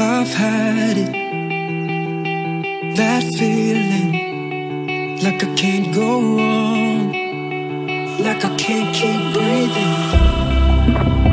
I've had it. That feeling, like I can't go on, like I can't keep breathing.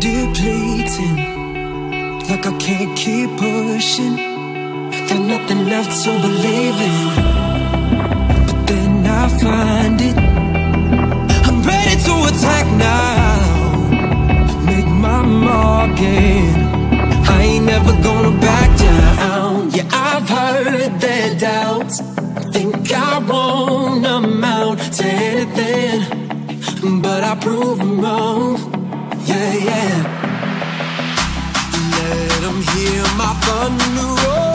Depleting, like I can't keep pushing. Got nothing left to believe in, but then I find it. I'm ready to attack now, make my mark and I ain't never gonna back down. Yeah, I've heard their doubts. Think I won't amount to anything but I prove them wrong. Yeah, yeah. Let 'em hear my thunder roar.